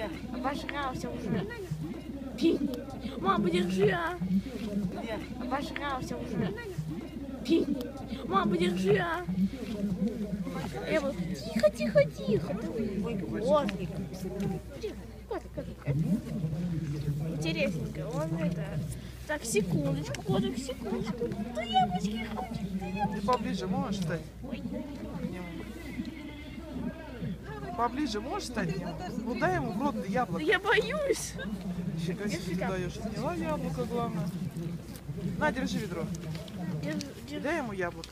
Где? Обожрался уже. Пи. Мама, держи, а. Где? Обожрался уже. Пи. Мама, держи, а. Бы, тихо, тихо, тихо. Ой, котик. Интересненько, он это... Так, секундочку, котик, секундочку. Да яблочки хочет, да яблочки. Ты поближе можешь стать Ой? Поближе можешь стать? Ну дай ему в рот яблоко. я боюсь. Фига себе ты Нифига. даешь. Сняла яблоко, главное. На, держи ведро. Дай ему яблоко.